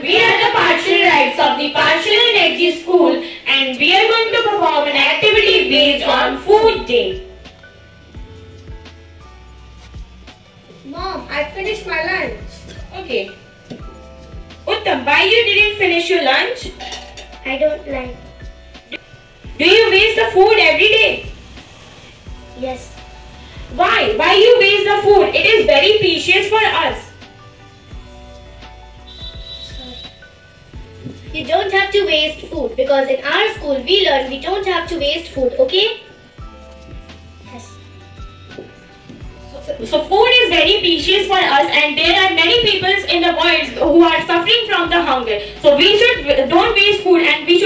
We are the Partial Rights of the Pathshala Nxg School and we are going to perform an activity based on Food Day. Mom, I finished my lunch. Okay. Uttam, why you didn't finish your lunch? I don't like. Do you waste the food every day? Yes. Why? Why you waste the food? You don't have to waste food because in our school we learn we don't have to waste food, okay? Yes. So food is very precious for us and there are many people in the world who are suffering from the hunger. So we should don't waste food and we